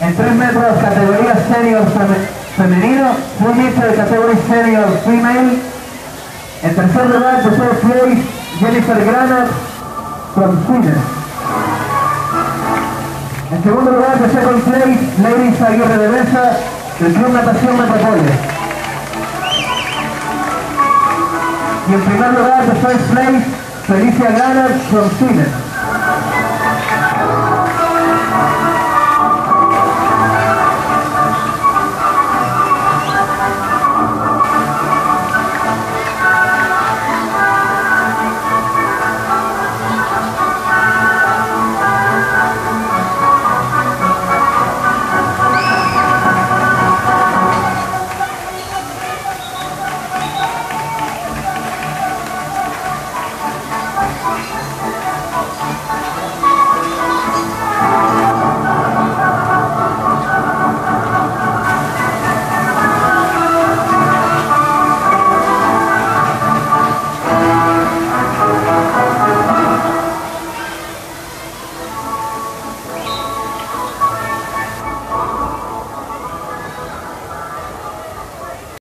En 3 metros, categoría senior feme- femenino, 3 meters category senior female. En tercer lugar, third place, Jennifer Granat from Sweden. En segundo lugar, second place, Ladies Aguirre de Mesa, del Club Natación Metropolis. Y en primer lugar, first place, Felicia Granat from Sweden.